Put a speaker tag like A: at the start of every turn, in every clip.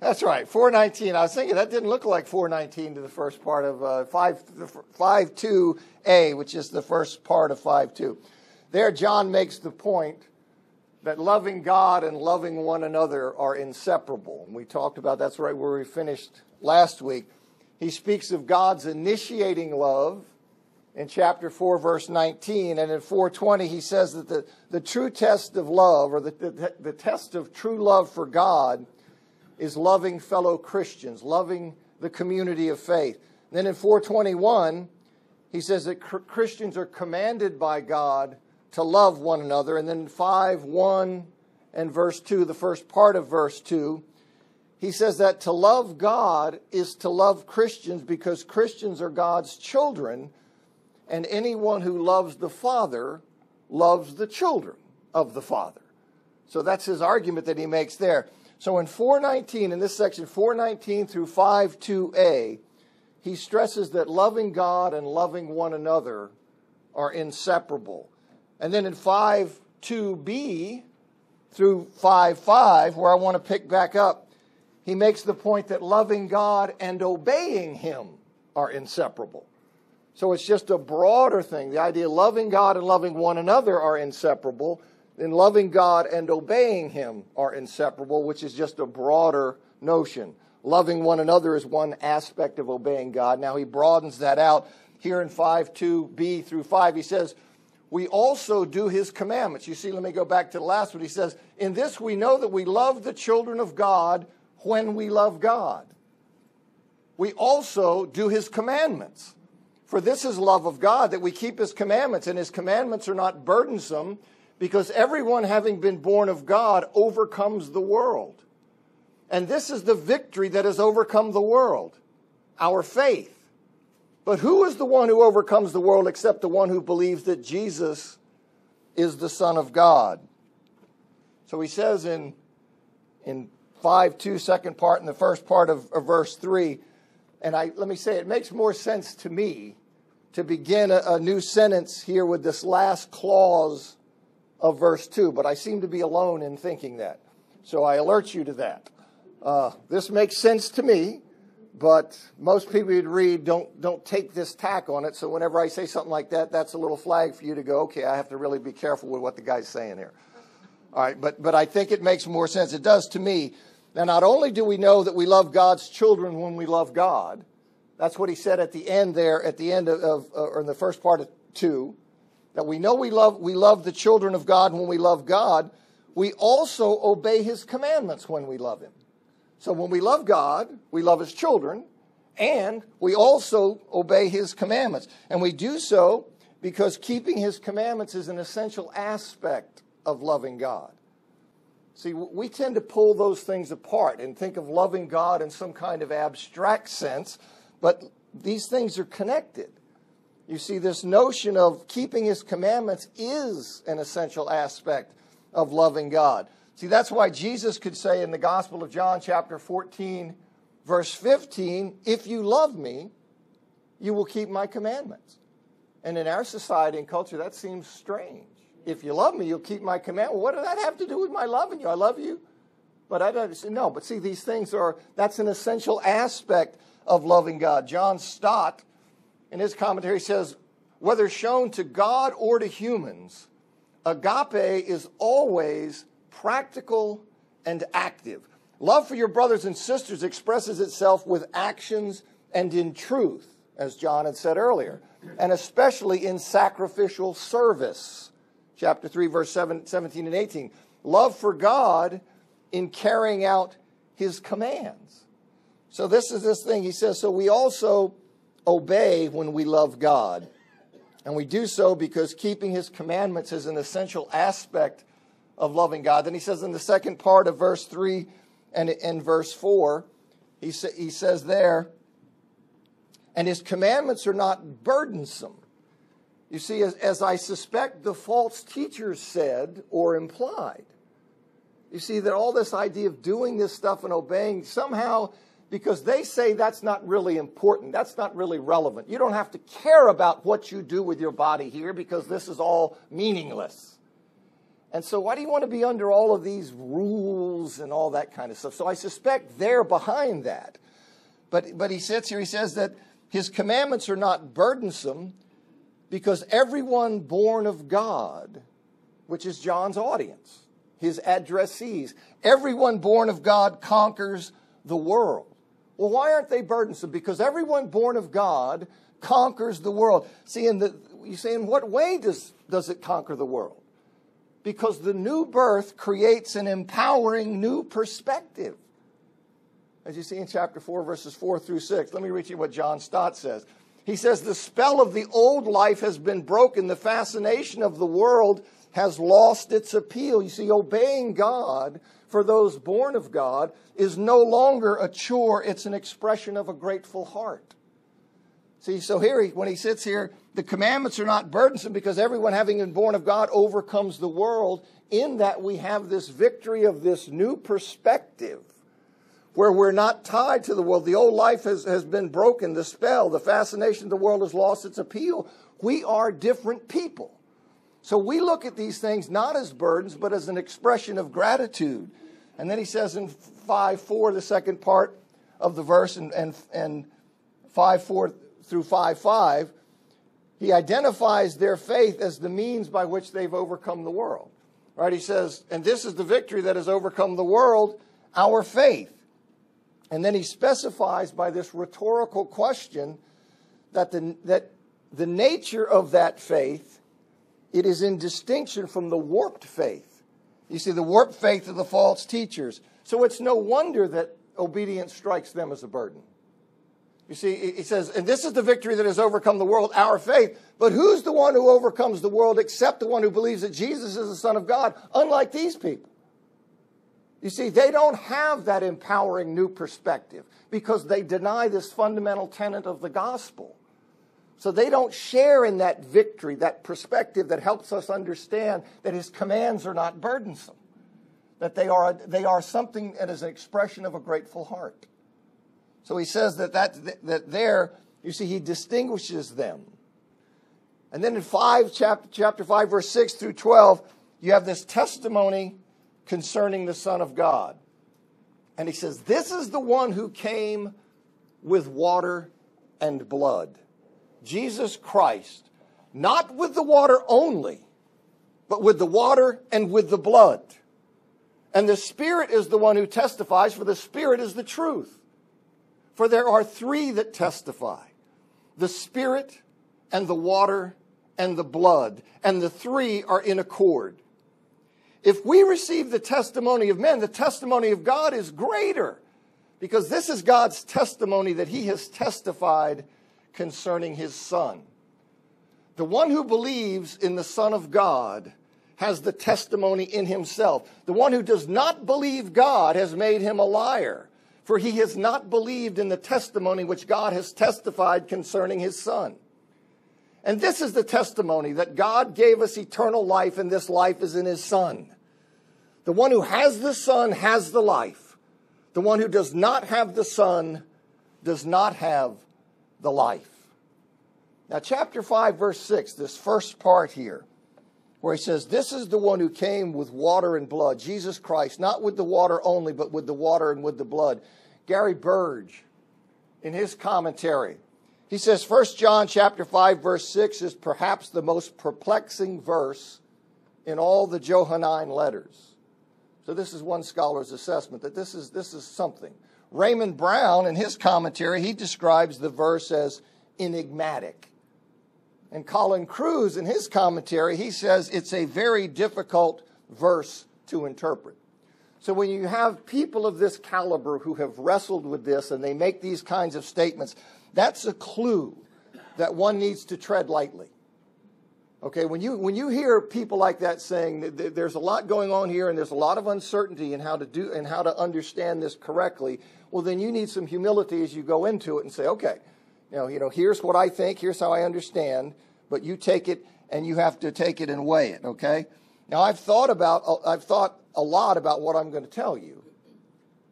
A: That's right, 419. I was thinking that didn't look like 419 to the first part of uh, 5, 5 2a, which is the first part of 5 2. There, John makes the point that loving God and loving one another are inseparable. And we talked about that's right where we finished last week. He speaks of God's initiating love in chapter 4, verse 19. And in 420, he says that the, the true test of love, or the, the, the test of true love for God, is loving fellow Christians, loving the community of faith. And then in 421, he says that Christians are commanded by God to love one another. And then 5 1 and verse 2, the first part of verse 2, he says that to love God is to love Christians because Christians are God's children, and anyone who loves the Father loves the children of the Father. So that's his argument that he makes there. So in 419, in this section, 419 through 52a, he stresses that loving God and loving one another are inseparable. And then in 52b through 55, where I want to pick back up, he makes the point that loving God and obeying Him are inseparable. So it's just a broader thing. The idea loving God and loving one another are inseparable then loving God and obeying Him are inseparable, which is just a broader notion. Loving one another is one aspect of obeying God. Now he broadens that out here in 5 2b through 5. He says, We also do His commandments. You see, let me go back to the last one. He says, In this we know that we love the children of God when we love God. We also do His commandments. For this is love of God, that we keep His commandments, and His commandments are not burdensome because everyone having been born of God overcomes the world. And this is the victory that has overcome the world our faith. But who is the one who overcomes the world except the one who believes that Jesus is the Son of God? So he says in, in 5 2, second part, and the first part of, of verse 3, and I, let me say, it makes more sense to me to begin a, a new sentence here with this last clause of verse 2, but I seem to be alone in thinking that. So I alert you to that. Uh, this makes sense to me, but most people you'd read don't, don't take this tack on it. So whenever I say something like that, that's a little flag for you to go, okay, I have to really be careful with what the guy's saying here. All right, but, but I think it makes more sense. It does to me. Now, not only do we know that we love God's children when we love God, that's what he said at the end there, at the end of, of or in the first part of 2 that we know we love, we love the children of God when we love God, we also obey his commandments when we love him. So when we love God, we love his children, and we also obey his commandments. And we do so because keeping his commandments is an essential aspect of loving God. See, we tend to pull those things apart and think of loving God in some kind of abstract sense, but these things are connected. You see, this notion of keeping his commandments is an essential aspect of loving God. See, that's why Jesus could say in the Gospel of John, chapter 14, verse 15, If you love me, you will keep my commandments. And in our society and culture, that seems strange. If you love me, you'll keep my commandments. Well, what does that have to do with my loving you? I love you. But I don't no, but see, these things are, that's an essential aspect of loving God. John Stott, in his commentary says, whether shown to God or to humans, agape is always practical and active. Love for your brothers and sisters expresses itself with actions and in truth, as John had said earlier, and especially in sacrificial service. Chapter 3, verse 7, 17 and 18. Love for God in carrying out his commands. So, this is this thing. He says, so we also obey when we love God. And we do so because keeping his commandments is an essential aspect of loving God. Then he says in the second part of verse 3 and in verse 4, he, sa- he says there, and his commandments are not burdensome. You see, as, as I suspect the false teachers said or implied, you see that all this idea of doing this stuff and obeying somehow because they say that's not really important. That's not really relevant. You don't have to care about what you do with your body here because this is all meaningless. And so, why do you want to be under all of these rules and all that kind of stuff? So, I suspect they're behind that. But, but he sits here, he says that his commandments are not burdensome because everyone born of God, which is John's audience, his addressees, everyone born of God conquers the world. Well, why aren't they burdensome? Because everyone born of God conquers the world. See, in the, you say, in what way does, does it conquer the world? Because the new birth creates an empowering new perspective. As you see in chapter 4, verses 4 through 6. Let me read you what John Stott says. He says, The spell of the old life has been broken. The fascination of the world has lost its appeal. You see, obeying God for those born of God is no longer a chore, it's an expression of a grateful heart. See, so here, he, when he sits here, the commandments are not burdensome because everyone having been born of God overcomes the world, in that we have this victory of this new perspective where we're not tied to the world. The old life has, has been broken, the spell, the fascination of the world has lost its appeal. We are different people. So we look at these things not as burdens, but as an expression of gratitude. And then he says in 5 4, the second part of the verse, and, and, and 5 4 through 5 5, he identifies their faith as the means by which they've overcome the world. Right? He says, and this is the victory that has overcome the world, our faith. And then he specifies by this rhetorical question that the, that the nature of that faith it is in distinction from the warped faith you see, the warped faith of the false teachers. So it's no wonder that obedience strikes them as a burden. You see, he says, and this is the victory that has overcome the world, our faith. But who's the one who overcomes the world except the one who believes that Jesus is the Son of God, unlike these people? You see, they don't have that empowering new perspective because they deny this fundamental tenet of the gospel. So they don't share in that victory, that perspective that helps us understand that his commands are not burdensome, that they are, they are something that is an expression of a grateful heart. So he says that, that, that there, you see, he distinguishes them. And then in 5, chapter, chapter 5, verse 6 through 12, you have this testimony concerning the Son of God. And he says, This is the one who came with water and blood Jesus Christ, not with the water only, but with the water and with the blood. And the Spirit is the one who testifies, for the Spirit is the truth. For there are three that testify the Spirit and the water and the blood, and the three are in accord. If we receive the testimony of men, the testimony of God is greater, because this is God's testimony that He has testified concerning his son. The one who believes in the Son of God has the testimony in himself. The one who does not believe God has made him a liar, for he has not believed in the testimony which God has testified concerning his Son. And this is the testimony that God gave us eternal life, and this life is in his Son. The one who has the Son has the life. The one who does not have the Son does not have the life. Now, chapter 5, verse 6, this first part here, where he says, This is the one who came with water and blood, Jesus Christ, not with the water only, but with the water and with the blood. Gary Burge, in his commentary, he says 1 John chapter 5 verse 6 is perhaps the most perplexing verse in all the Johannine letters. So this is one scholar's assessment that this is this is something. Raymond Brown, in his commentary, he describes the verse as enigmatic. And Colin Kruse, in his commentary, he says it's a very difficult verse to interpret. So when you have people of this caliber who have wrestled with this and they make these kinds of statements, that's a clue that one needs to tread lightly. Okay, when you when you hear people like that saying that there's a lot going on here and there's a lot of uncertainty in how to do and how to understand this correctly, well then you need some humility as you go into it and say, okay, you know, you know, here's what I think, here's how I understand, but you take it and you have to take it and weigh it, okay? Now I've thought about I've thought a lot about what I'm going to tell you.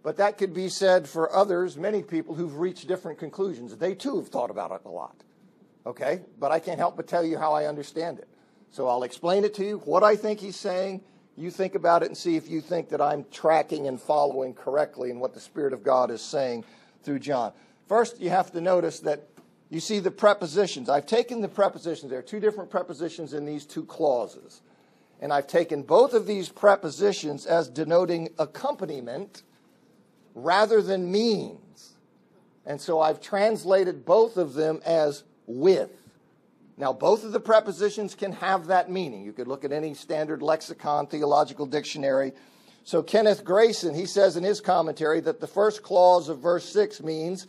A: But that could be said for others, many people who've reached different conclusions. They too have thought about it a lot okay? But I can't help but tell you how I understand it. So I'll explain it to you, what I think he's saying. You think about it and see if you think that I'm tracking and following correctly in what the Spirit of God is saying through John. First, you have to notice that you see the prepositions. I've taken the prepositions. There are two different prepositions in these two clauses. And I've taken both of these prepositions as denoting accompaniment rather than means. And so I've translated both of them as with. Now, both of the prepositions can have that meaning. You could look at any standard lexicon, theological dictionary. So, Kenneth Grayston, he says in his commentary that the first clause of verse 6 means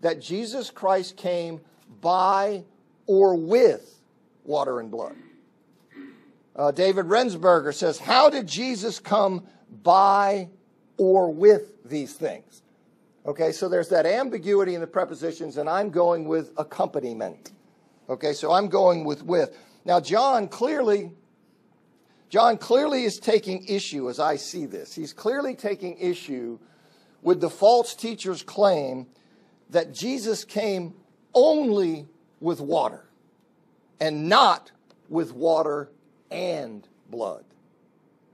A: that Jesus Christ came by or with water and blood. Uh, David Rensberger says, How did Jesus come by or with these things? Okay, so there's that ambiguity in the prepositions, and I'm going with accompaniment. Okay, so I'm going with with. Now, John clearly, John clearly is taking issue as I see this. He's clearly taking issue with the false teacher's claim that Jesus came only with water and not with water and blood.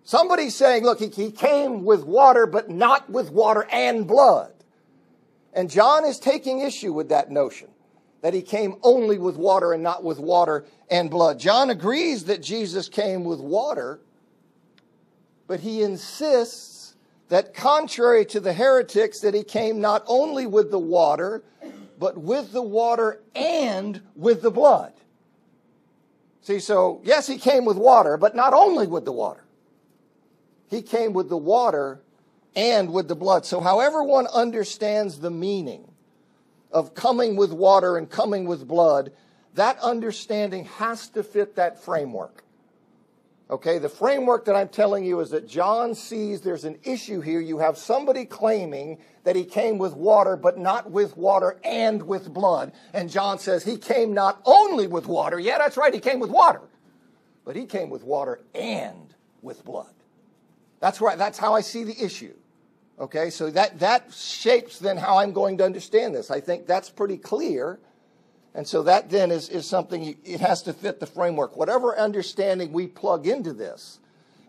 A: Somebody's saying, look, he, he came with water, but not with water and blood. And John is taking issue with that notion that he came only with water and not with water and blood. John agrees that Jesus came with water, but he insists that contrary to the heretics that he came not only with the water, but with the water and with the blood. See, so yes, he came with water, but not only with the water. He came with the water and with the blood. So, however one understands the meaning of coming with water and coming with blood, that understanding has to fit that framework. Okay, the framework that I'm telling you is that John sees there's an issue here. You have somebody claiming that he came with water, but not with water and with blood. And John says he came not only with water, yeah, that's right, he came with water, but he came with water and with blood. That's right, that's how I see the issue. Okay, so that, that shapes then how I'm going to understand this. I think that's pretty clear. And so that then is, is something, it has to fit the framework. Whatever understanding we plug into this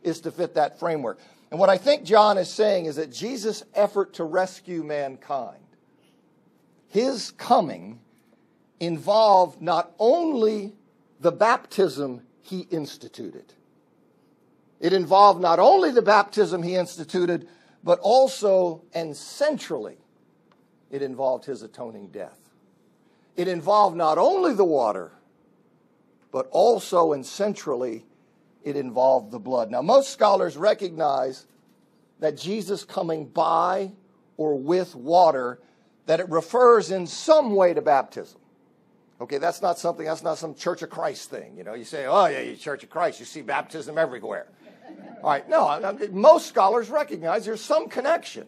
A: is to fit that framework. And what I think John is saying is that Jesus' effort to rescue mankind, his coming, involved not only the baptism he instituted, it involved not only the baptism he instituted, but also and centrally, it involved his atoning death. It involved not only the water, but also and centrally, it involved the blood. Now, most scholars recognize that Jesus coming by or with water, that it refers in some way to baptism. Okay, that's not something, that's not some Church of Christ thing. You know, you say, oh, yeah, you Church of Christ, you see baptism everywhere. All right, no, most scholars recognize there's some connection.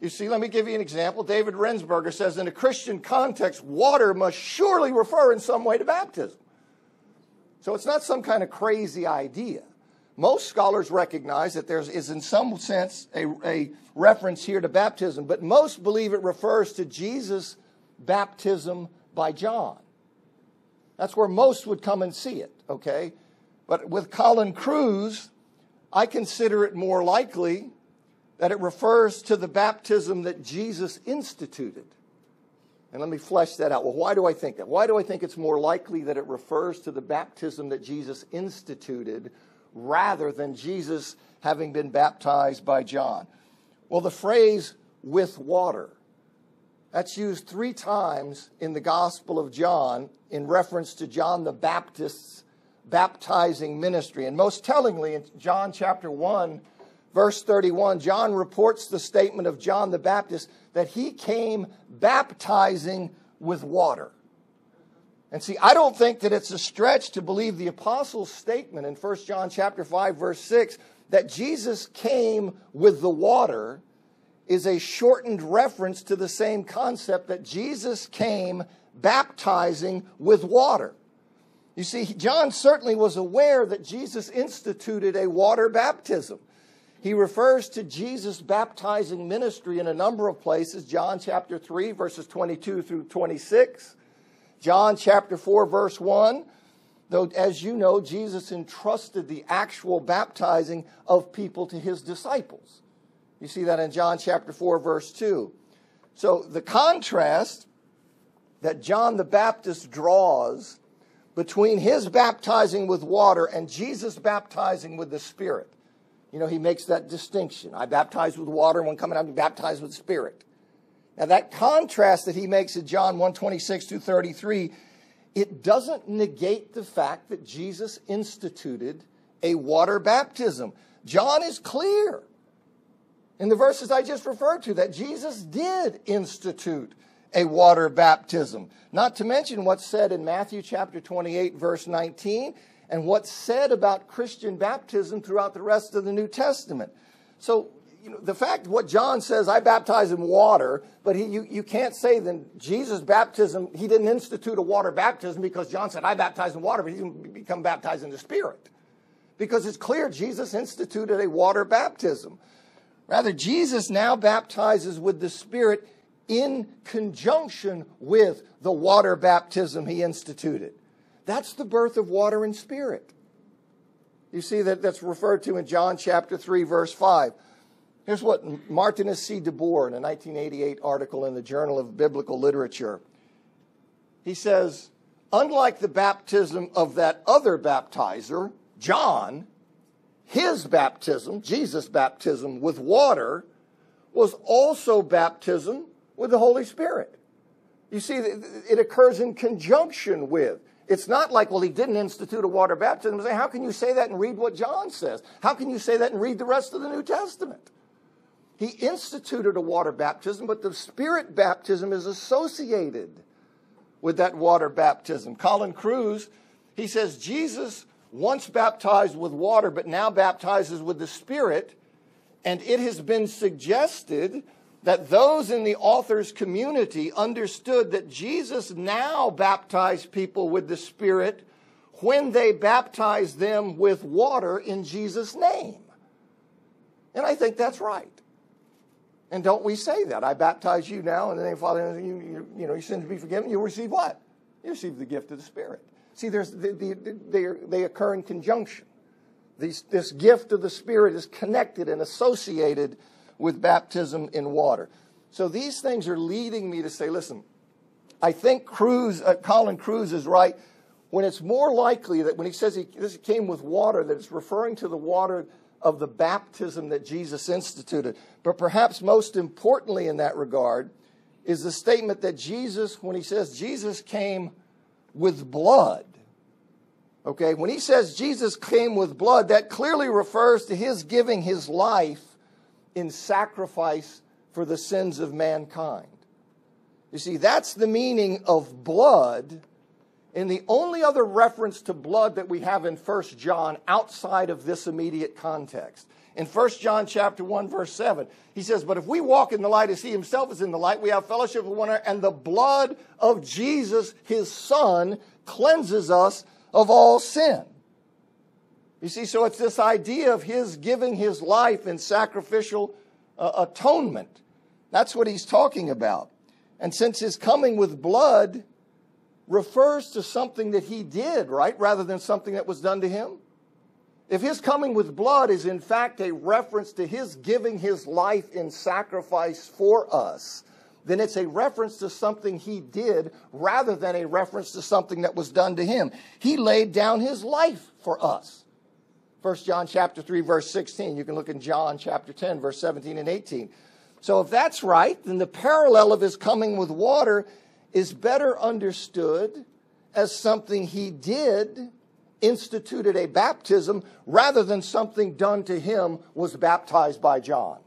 A: You see, let me give you an example. David Rensberger says in a Christian context, water must surely refer in some way to baptism. So it's not some kind of crazy idea. Most scholars recognize that there is, in some sense, a, a reference here to baptism, but most believe it refers to Jesus' baptism by John. That's where most would come and see it, okay? But with Colin Kruse, I consider it more likely that it refers to the baptism that Jesus instituted. And let me flesh that out. Well, why do I think that? Why do I think it's more likely that it refers to the baptism that Jesus instituted rather than Jesus having been baptized by John? Well, the phrase with water, that's used three times in the Gospel of John in reference to John the Baptist's baptizing ministry. And most tellingly, in John chapter 1, verse 31, John reports the statement of John the Baptist that he came baptizing with water. And see, I don't think that it's a stretch to believe the apostle's statement in 1 John chapter 5 verse 6 that Jesus came with the water is a shortened reference to the same concept that Jesus came baptizing with water. You see, John certainly was aware that Jesus instituted a water baptism. He refers to Jesus' baptizing ministry in a number of places. John chapter 3, verses 22 through 26. John chapter 4, verse 1. Though, as you know, Jesus entrusted the actual baptizing of people to his disciples. You see that in John chapter 4, verse 2. So the contrast that John the Baptist draws between his baptizing with water and Jesus baptizing with the Spirit. You know, he makes that distinction. I baptize with water, and when coming out, I baptize with Spirit. Now, that contrast that he makes in John 126 to 33, it doesn't negate the fact that Jesus instituted a water baptism. John is clear in the verses I just referred to that Jesus did institute a water baptism. Not to mention what's said in Matthew chapter 28, verse 19, and what's said about Christian baptism throughout the rest of the New Testament. So, you know, the fact what John says, I baptize in water, but he, you, you can't say then Jesus' baptism, he didn't institute a water baptism because John said, I baptize in water, but he didn't become baptized in the Spirit. Because it's clear Jesus instituted a water baptism. Rather, Jesus now baptizes with the Spirit in conjunction with the water baptism he instituted. That's the birth of water and spirit. You see that that's referred to in John chapter 3, verse 5. Here's what Martinus C. DeBoer in a 1988 article in the Journal of Biblical Literature. He says, unlike the baptism of that other baptizer, John, his baptism, Jesus' baptism with water, was also baptism with the Holy Spirit. You see, it occurs in conjunction with. It's not like, well, he didn't institute a water baptism. How can you say that and read what John says? How can you say that and read the rest of the New Testament? He instituted a water baptism, but the Spirit baptism is associated with that water baptism. Colin Kruse, he says Jesus once baptized with water, but now baptizes with the Spirit, and it has been suggested that those in the author's community understood that Jesus now baptized people with the Spirit when they baptized them with water in Jesus' name. And I think that's right. And don't we say that? I baptize you now in the name of Father, you, you, you know, your sins be forgiven. You receive what? You receive the gift of the Spirit. See, there's the, the, they, they occur in conjunction. These, this gift of the Spirit is connected and associated with baptism in water. So these things are leading me to say, listen, I think Kruse, uh, Colin Kruse is right when it's more likely that when he says he, this came with water, that it's referring to the water of the baptism that Jesus instituted. But perhaps most importantly in that regard is the statement that Jesus, when he says Jesus came with blood, okay, when he says Jesus came with blood, that clearly refers to his giving his life in sacrifice for the sins of mankind. You see, that's the meaning of blood. And the only other reference to blood that we have in 1 John outside of this immediate context. In 1 John chapter 1 verse 7, he says, "But if we walk in the light as he himself is in the light, we have fellowship with one another, and the blood of Jesus, his son, cleanses us of all sin." You see, so it's this idea of his giving his life in sacrificial uh, atonement. That's what he's talking about. And since his coming with blood refers to something that he did, right, rather than something that was done to him, if his coming with blood is in fact a reference to his giving his life in sacrifice for us, then it's a reference to something he did rather than a reference to something that was done to him. He laid down his life for us. 1 John chapter 3 verse 16. You can look in John chapter 10 verse 17 and 18. So if that's right, then the parallel of his coming with water is better understood as something he did instituted a baptism rather than something done to him was baptized by John.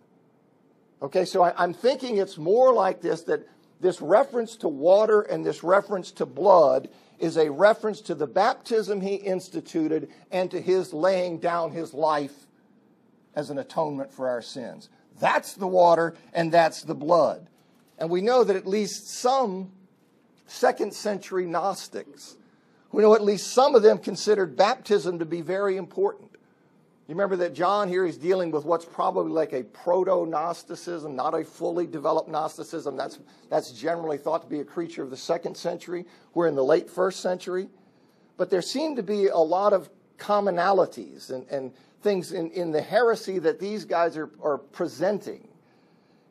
A: Okay, so I, am thinking it's more like this that this reference to water and this reference to blood is a reference to the baptism he instituted and to his laying down his life as an atonement for our sins. That's the water and that's the blood. And we know that at least some second century Gnostics, we know at least some of them considered baptism to be very important. You remember that John here is dealing with what's probably like a proto Gnosticism, not a fully developed Gnosticism. That's, that's generally thought to be a creature of the second century. We're in the late first century. but there seem to be a lot of commonalities and, and things in, in the heresy that these guys are, are presenting.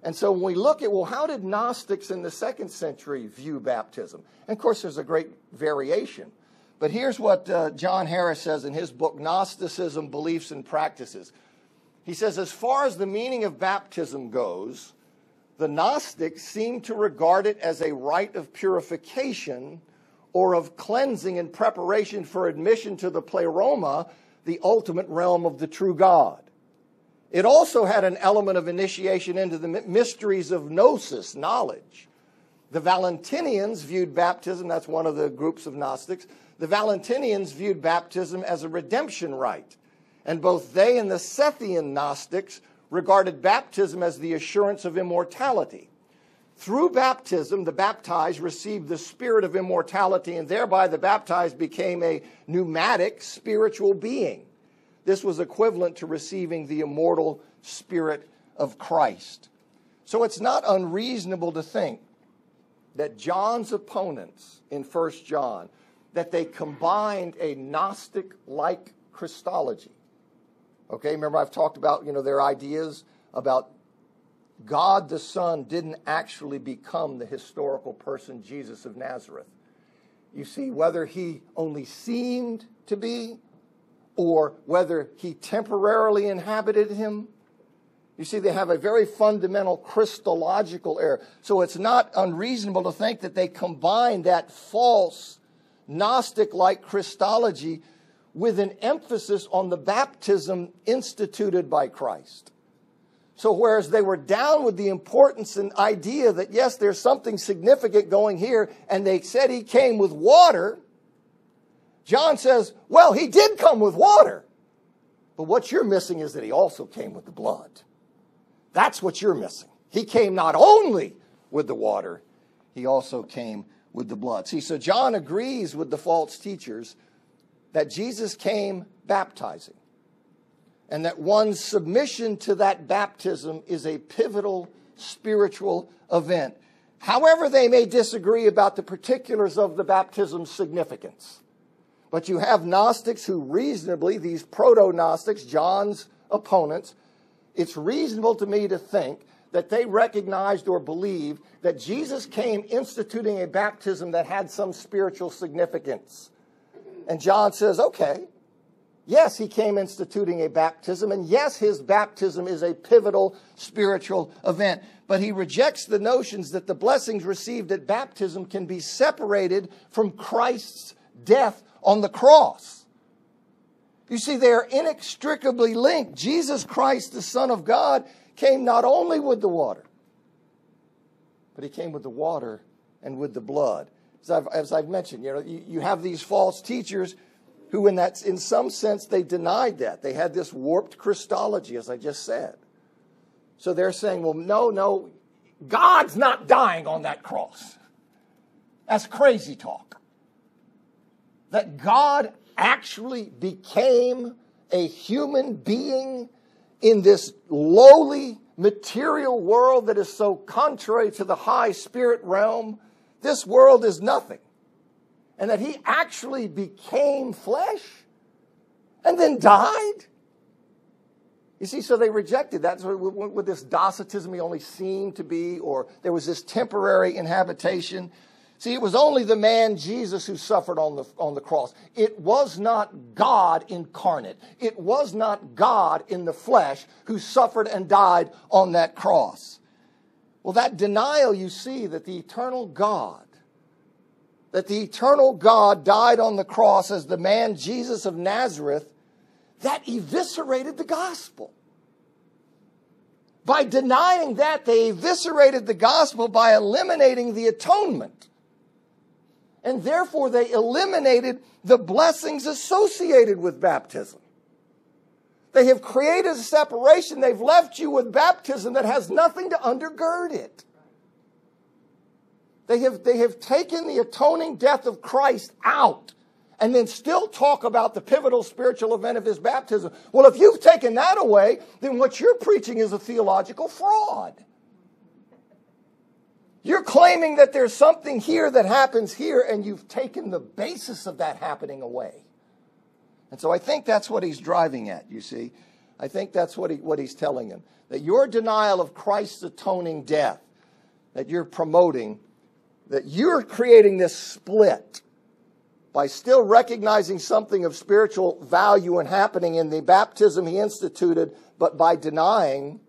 A: And so when we look at, well, how did Gnostics in the second century view baptism? And of course, there's a great variation. But here's what uh, John Harris says in his book, Gnosticism, Beliefs and Practices. He says, as far as the meaning of baptism goes, the Gnostics seem to regard it as a rite of purification or of cleansing in preparation for admission to the pleroma, the ultimate realm of the true God. It also had an element of initiation into the mysteries of gnosis, knowledge. The Valentinians viewed baptism, that's one of the groups of Gnostics, the Valentinians viewed baptism as a redemption rite. And both they and the Sethian Gnostics regarded baptism as the assurance of immortality. Through baptism, the baptized received the spirit of immortality, and thereby the baptized became a pneumatic spiritual being. This was equivalent to receiving the immortal spirit of Christ. So it's not unreasonable to think that John's opponents in 1 John that they combined a Gnostic like Christology. Okay, remember I've talked about, you know, their ideas about God the Son didn't actually become the historical person Jesus of Nazareth. You see, whether he only seemed to be or whether he temporarily inhabited him. You see, they have a very fundamental Christological error. So it's not unreasonable to think that they combine that false Gnostic like Christology with an emphasis on the baptism instituted by Christ. So, whereas they were down with the importance and idea that, yes, there's something significant going here, and they said he came with water, John says, well, he did come with water. But what you're missing is that he also came with the blood. That's what you're missing. He came not only with the water, he also came with the blood. See, so John agrees with the false teachers that Jesus came baptizing and that one's submission to that baptism is a pivotal spiritual event. However, they may disagree about the particulars of the baptism's significance. But you have Gnostics who reasonably, these proto Gnostics, John's opponents, it's reasonable to me to think that they recognized or believed that Jesus came instituting a baptism that had some spiritual significance. And John says, okay, yes, he came instituting a baptism, and yes, his baptism is a pivotal spiritual event. But he rejects the notions that the blessings received at baptism can be separated from Christ's death on the cross. You see, they are inextricably linked. Jesus Christ, the Son of God, came not only with the water, but he came with the water and with the blood. As I've, as I've mentioned, you know, you, you have these false teachers who, in that, in some sense, they denied that. They had this warped Christology, as I just said. So they're saying, well, no, no, God's not dying on that cross. That's crazy talk that God actually became a human being in this lowly material world that is so contrary to the high spirit realm. This world is nothing. And that he actually became flesh and then died. You see, so they rejected that. So with this Docetism, he only seemed to be, or there was this temporary inhabitation. See, it was only the man Jesus who suffered on the, on the cross. It was not God incarnate. It was not God in the flesh who suffered and died on that cross. Well, that denial, you see, that the eternal God, that the eternal God died on the cross as the man Jesus of Nazareth, that eviscerated the gospel. By denying that, they eviscerated the gospel by eliminating the atonement and therefore they eliminated the blessings associated with baptism. They have created a separation. They've left you with baptism that has nothing to undergird it. They have, they have taken the atoning death of Christ out and then still talk about the pivotal spiritual event of his baptism. Well, if you've taken that away, then what you're preaching is a theological fraud. You're, claiming that there's something here that happens here, and you've taken the basis of that happening away. And so I think that's what he's driving at, you see. I think that's what, he, what he's telling him. That your denial of Christ's atoning death, that you're promoting, that you're creating this split by still recognizing something of spiritual value and happening in the baptism he instituted, but by denying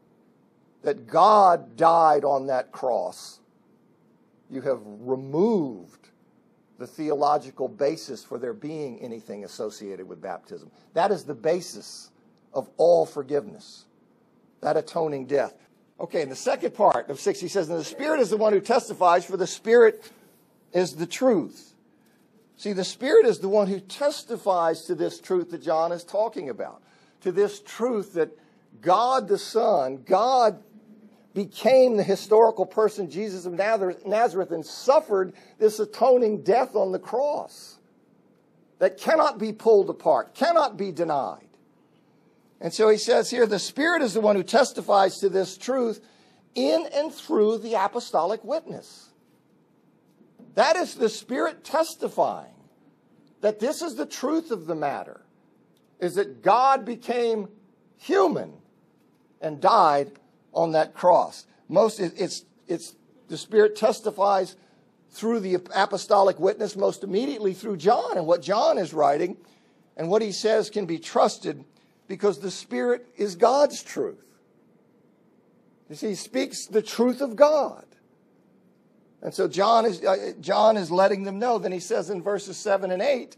A: that God died on that cross, you have removed the theological basis for there being anything associated with baptism. That is the basis of all forgiveness, that atoning death. Okay, in the second part of 6, he says, And the Spirit is the one who testifies, for the Spirit is the truth. See, the Spirit is the one who testifies to this truth that John is talking about, to this truth that God the Son, God became the historical person, Jesus of Nazareth, and suffered this atoning death on the cross that cannot be pulled apart, cannot be denied. And so he says here the Spirit is the one who testifies to this truth in and through the apostolic witness. That is the Spirit testifying that this is the truth of the matter, is that God became human and died on that cross. Most it's it's the Spirit testifies through the apostolic witness, most immediately through John and what John is writing, and what he says can be trusted because the Spirit is God's truth. You see, he speaks the truth of God. And so John is, uh, John is letting them know. Then he says in verses 7 and 8,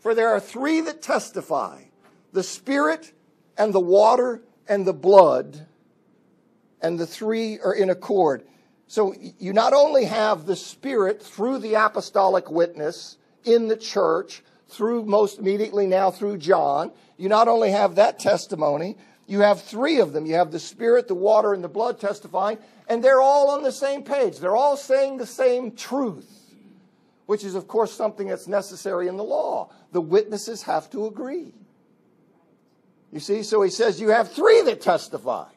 A: For there are three that testify the Spirit and the water and the blood, and the three are in accord. So you not only have the Spirit through the apostolic witness in the church, through most immediately now through John, you not only have that testimony, you have three of them. You have the Spirit, the water, and the blood testifying, and they're all on the same page. They're all saying the same truth, which is, of course, something that's necessary in the law. The witnesses have to agree. You see, so he says you have three that testify.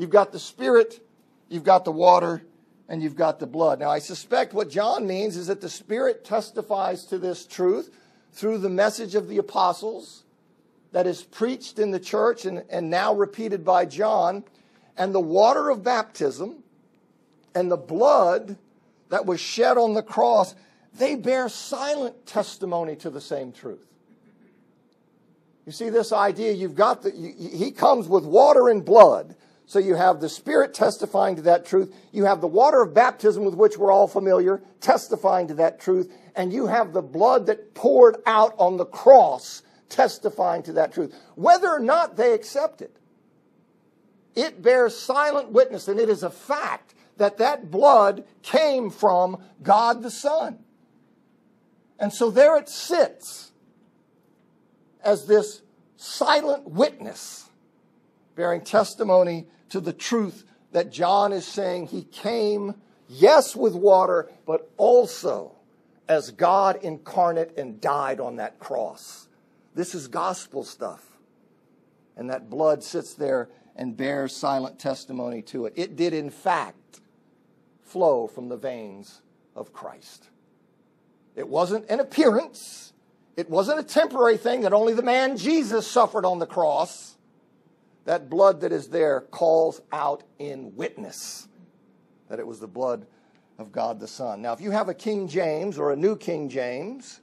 A: You've got the Spirit, you've got the water, and you've got the blood. Now, I suspect what John means is that the Spirit testifies to this truth through the message of the apostles that is preached in the church and, and now repeated by John and the water of baptism and the blood that was shed on the cross, they bear silent testimony to the same truth. You see this idea, you've got the, you, he comes with water and blood. So you have the Spirit testifying to that truth. You have the water of baptism with which we're all familiar, testifying to that truth. And you have the blood that poured out on the cross, testifying to that truth. Whether or not they accept it, it bears silent witness, and it is a fact that that blood came from God the Son. And so there it sits as this silent witness bearing testimony to the truth that John is saying he came, yes, with water, but also as God incarnate and died on that cross. This is gospel stuff. And that blood sits there and bears silent testimony to it. It did, in fact, flow from the veins of Christ. It wasn't an appearance, it wasn't a temporary thing that only the man Jesus suffered on the cross. That blood that is there calls out in witness that it was the blood of God the Son. Now, if you have a King James or a New King James,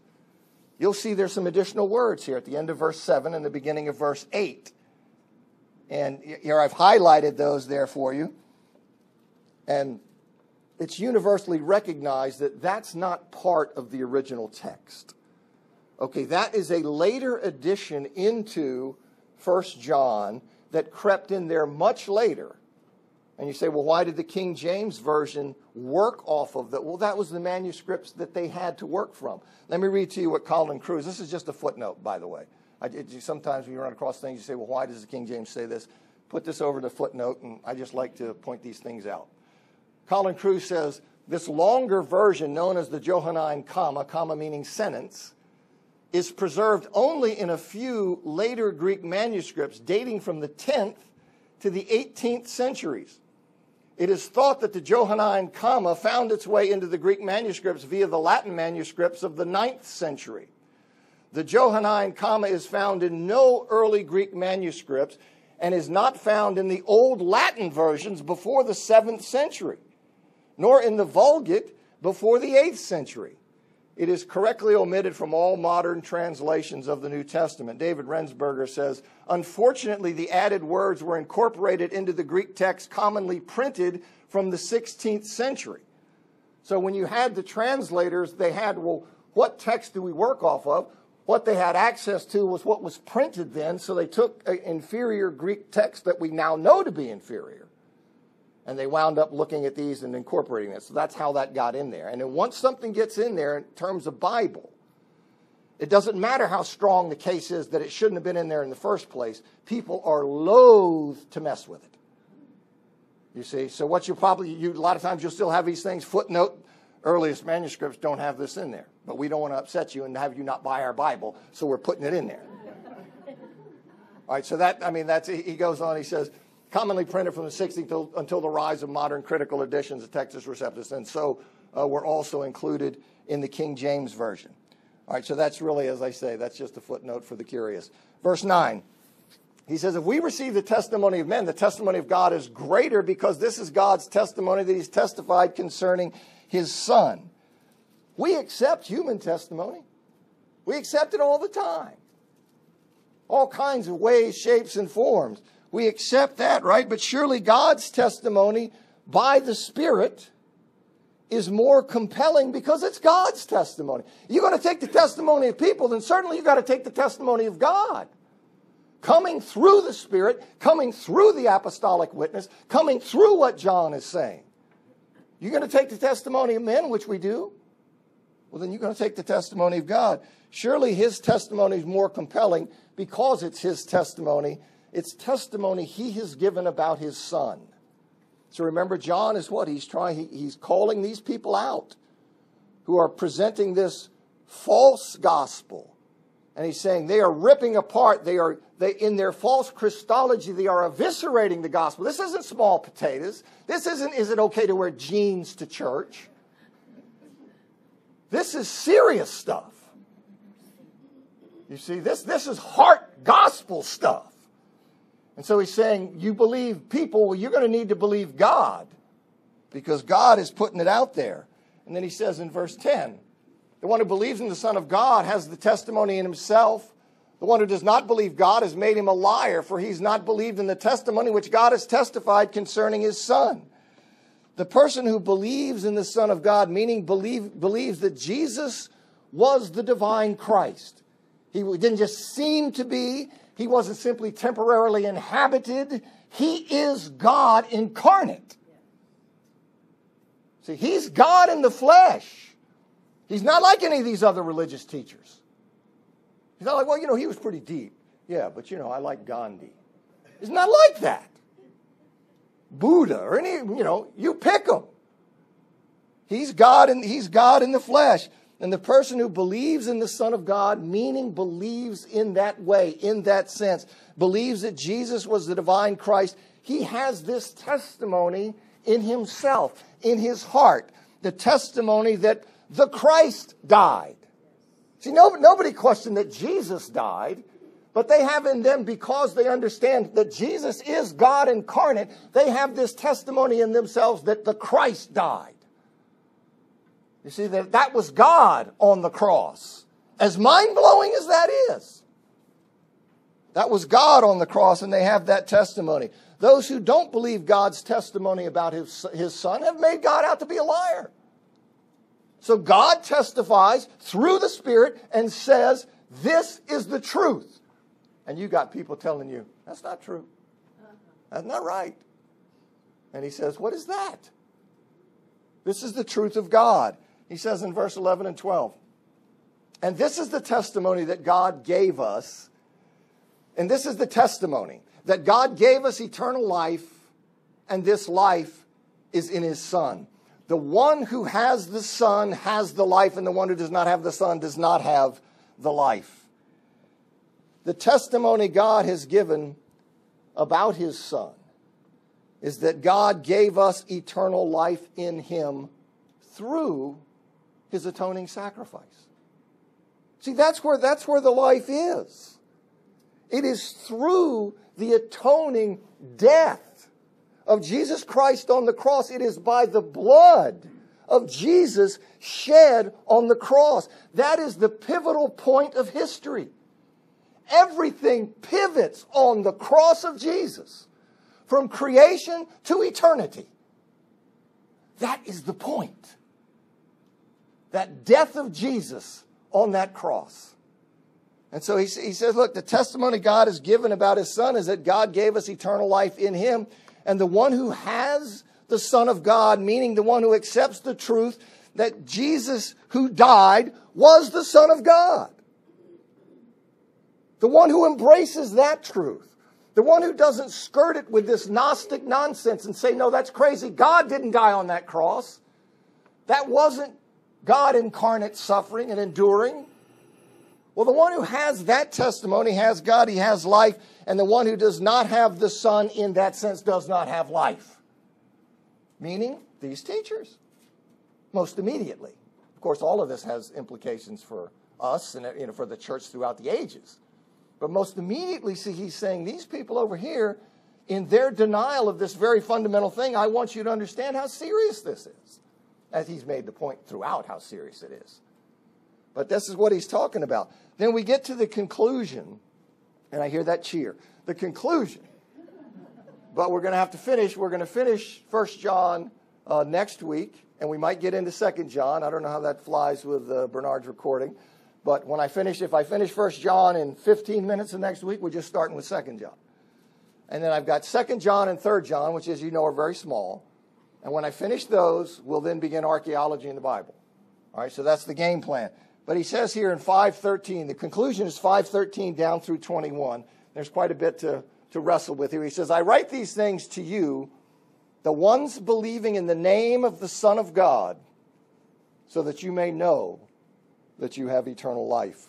A: you'll see there's some additional words here at the end of verse 7 and the beginning of verse 8. And here I've highlighted those there for you. And it's universally recognized that that's not part of the original text. Okay, that is a later addition into First John that crept in there much later. And you say, well, why did the King James Version work off of that? Well, that was the manuscripts that they had to work from. Let me read to you what Colin Kruse, this is just a footnote, by the way. I, it, sometimes when you run across things, you say, well, why does the King James say this? Put this over to footnote, and I just like to point these things out. Colin Kruse says, this longer version, known as the Johannine comma, comma meaning sentence, is preserved only in a few later Greek manuscripts dating from the 10th to the 18th centuries. It is thought that the Johannine comma found its way into the Greek manuscripts via the Latin manuscripts of the ninth century. The Johannine comma is found in no early Greek manuscripts and is not found in the old Latin versions before the 7th century, nor in the Vulgate before the 8th century. It is correctly omitted from all modern translations of the New Testament. David Rensberger says, Unfortunately, the added words were incorporated into the Greek text commonly printed from the 16th century. So when you had the translators, they had, well, what text do we work off of? What they had access to was what was printed then, so they took an inferior Greek text that we now know to be inferior and they wound up looking at these and incorporating it. So that's how that got in there. And then once something gets in there in terms of Bible, it doesn't matter how strong the case is that it shouldn't have been in there in the first place. People are loath to mess with it. You see, so what you probably you a lot of times you'll still have these things footnote. Earliest manuscripts don't have this in there, but we don't want to upset you and have you not buy our Bible, so we're putting it in there. All right, so that I mean that's he goes on. He says commonly printed from the 60s until, the rise of modern critical editions of Textus Receptus, and so uh, were also included in the King James Version. All right, so that's really, as I say, that's just a footnote for the curious. Verse 9, he says, If we receive the testimony of men, the testimony of God is greater because this is God's testimony that he's testified concerning his Son. We accept human testimony, we accept it all the time. All kinds of ways, shapes, and forms. We accept that, right? But surely God's testimony by the Spirit is more compelling because it's God's testimony. You're going to take the testimony of people, then certainly you've got to take the testimony of God. Coming through the Spirit, coming through the apostolic witness, coming through what John is saying. You're going to take the testimony of men, which we do. Well, then you're going to take the testimony of God. Surely his testimony is more compelling because it's his testimony it's testimony he has given about his son. So remember, John is what? He's trying, he, he's calling these people out who are presenting this false gospel. And he's saying they are ripping apart, they are they in their false Christology, they are eviscerating the gospel. This isn't small potatoes. This isn't is it okay to wear jeans to church? This is serious stuff. You see, this, this is heart gospel stuff. And so he's saying, You believe people, well, you're going to need to believe God because God is putting it out there. And then he says in verse 10 The one who believes in the Son of God has the testimony in himself. The one who does not believe God has made him a liar, for he's not believed in the testimony which God has testified concerning his Son. The person who believes in the Son of God, meaning believe, believes that Jesus was the divine Christ. He didn't just seem to be, he wasn't simply temporarily inhabited, He is God incarnate. See, He's God in the flesh. He's not like any of these other religious teachers. He's not like, well, you know, he was pretty deep. Yeah, but you know, I like Gandhi. He's not like that. Buddha or any, you know, you pick him. He's God and he's God in the flesh. And the person who believes in the Son of God, meaning believes in that way, in that sense, believes that Jesus was the divine Christ, he has this testimony in himself, in his heart, the testimony that the Christ died. See, no, nobody questioned that Jesus died, but they have in them, because they understand that Jesus is God incarnate, they have this testimony in themselves that the Christ died. You see, that, that was God on the cross. As mind blowing as that is, that was God on the cross, and they have that testimony. Those who don't believe God's testimony about his, his son have made God out to be a liar. So God testifies through the Spirit and says, This is the truth. And you got people telling you, That's not true. That's not right. And he says, What is that? This is the truth of God. He says in verse 11 and 12, and this is the testimony that God gave us. And this is the testimony that God gave us eternal life, and this life is in his Son. The one who has the Son has the life, and the one who does not have the Son does not have the life. The testimony God has given about his Son is that God gave us eternal life in him through his atoning sacrifice. See, that's where, that's where the life is. It is through the atoning death of Jesus Christ on the cross. It is by the blood of Jesus shed on the cross. That is the pivotal point of history. Everything pivots on the cross of Jesus from creation to eternity. That is the point. That death of Jesus on that cross. And so he, he says, look, the testimony God has given about his son is that God gave us eternal life in him. And the one who has the Son of God, meaning the one who accepts the truth that Jesus, who died, was the Son of God. The one who embraces that truth. The one who doesn't skirt it with this Gnostic nonsense and say, no, that's crazy. God didn't die on that cross. That wasn't God incarnate suffering and enduring. Well, the one who has that testimony has God, he has life, and the one who does not have the Son in that sense does not have life. Meaning, these teachers, most immediately. Of course, all of this has implications for us and you know, for the church throughout the ages. But most immediately, see, he's saying these people over here, in their denial of this very fundamental thing, I want you to understand how serious this is. As he's made the point throughout how serious it is. But this is what he's talking about. Then we get to the conclusion, and I hear that cheer. The conclusion. But we're going to have to finish. We're going to finish First John uh, next week, and we might get into Second John. I don't know how that flies with uh, Bernard's recording. But when I finish, if I finish First John in 15 minutes the next week, we're just starting with Second John. And then I've got Second John and Third John, which, as you know, are very small. And when I finish those, we'll then begin archaeology in the Bible. All right, so that's the game plan. But he says here in 513, the conclusion is 513 down through 21. There's quite a bit to, to wrestle with here. He says, I write these things to you, the ones believing in the name of the Son of God, so that you may know that you have eternal life.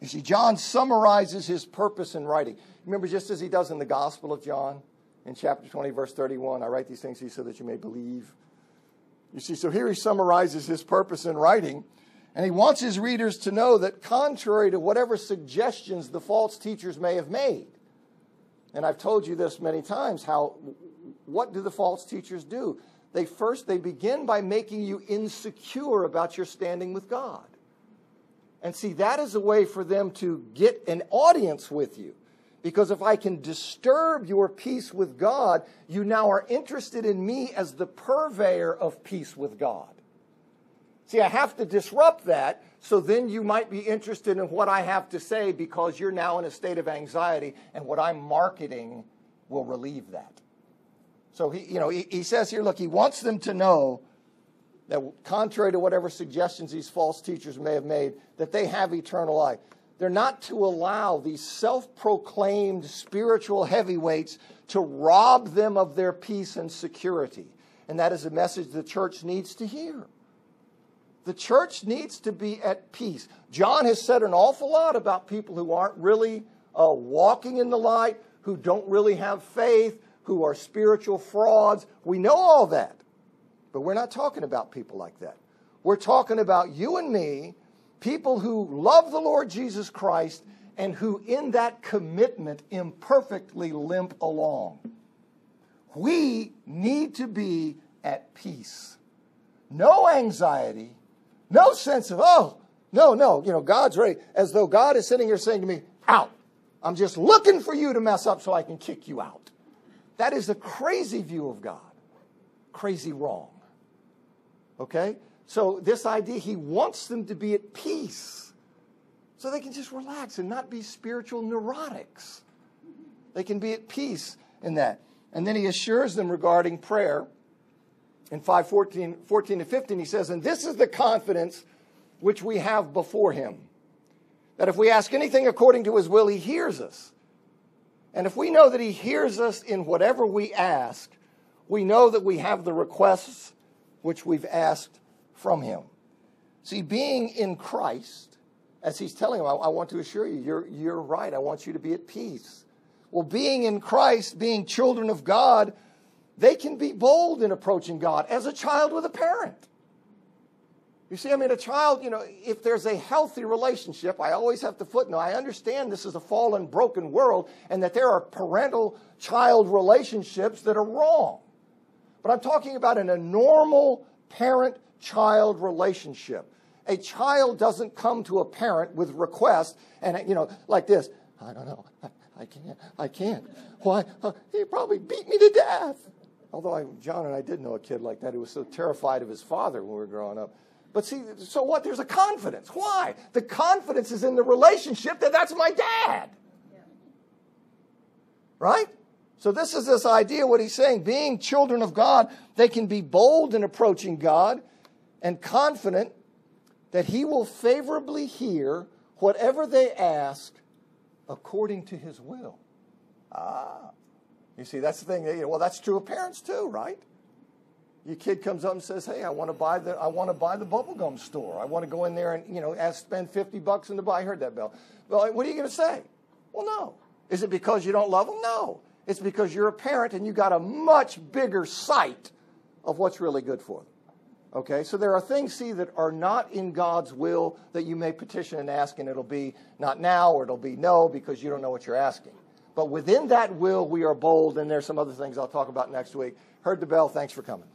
A: You see, John summarizes his purpose in writing. Remember, just as he does in the Gospel of John, in chapter 20, verse 31, I write these things to you so that you may believe. You see, so here he summarizes his purpose in writing, and he wants his readers to know that contrary to whatever suggestions the false teachers may have made, and I've told you this many times, how what do the false teachers do? They first they begin by making you insecure about your standing with God. And see, that is a way for them to get an audience with you. Because if I can disturb your peace with God, you now are interested in me as the purveyor of peace with God. See, I have to disrupt that, so then you might be interested in what I have to say because you're now in a state of anxiety, and what I'm marketing will relieve that. So he, you know, he, he says here, look, he wants them to know that contrary to whatever suggestions these false teachers may have made, that they have eternal life. They're not to allow these self proclaimed spiritual heavyweights to rob them of their peace and security. And that is a message the church needs to hear. The church needs to be at peace. John has said an awful lot about people who aren't really uh, walking in the light, who don't really have faith, who are spiritual frauds. We know all that. But we're not talking about people like that. We're talking about you and me, people who love the Lord Jesus Christ and who, in that commitment, imperfectly limp along. We need to be at peace. No anxiety, no sense of, oh, no, no, you know, God's ready. As though God is sitting here saying to me, out. I'm just looking for you to mess up so I can kick you out. That is a crazy view of God. Crazy wrong. Okay? So, this idea, he wants them to be at peace so they can just relax and not be spiritual neurotics. They can be at peace in that. And then he assures them regarding prayer. In 514 14 to 15, he says, And this is the confidence which we have before him that if we ask anything according to his will, he hears us. And if we know that he hears us in whatever we ask, we know that we have the requests which we've asked from him. See, being in Christ, as he's telling him, I, I want to assure you, you're, you're right. I want you to be at peace. Well, being in Christ, being children of God, they can be bold in approaching God as a child with a parent. You see, I mean, a child, you know, if there's a healthy relationship, I always have to footnote, I understand this is a fallen, broken world and that there are parental child relationships that are wrong. But I'm talking about in a normal parent child relationship. A child doesn't come to a parent with requests and, you know, like this I don't know. I, I can't. I can't. Why? Uh, he probably beat me to death. Although I, John and I did know a kid like that who was so terrified of his father when we were growing up. But see, so what? There's a confidence. Why? The confidence is in the relationship that that's my dad. Right? So this is this idea, what he's saying. Being children of God, they can be bold in approaching God and confident that he will favorably hear whatever they ask according to his will. Ah. You see, that's the thing. You know, well, that's true of parents too, right? your kid comes up and says, "Hey, I want to buy the I want to buy the bubblegum store. I want to go in there and you know ask spend fifty bucks and the buy." I heard that bell. Well, what are you going to say? Well, no. Is it because you don't love them? No. It's because you're a parent and you got a much bigger sight of what's really good for them. Okay, so there are things, see, that are not in God's will that you may petition and ask, and it'll be not now or it'll be no because you don't know what you're asking. But within that will, we are bold, and there's some other things I'll talk about next week. Heard the bell. Thanks for coming.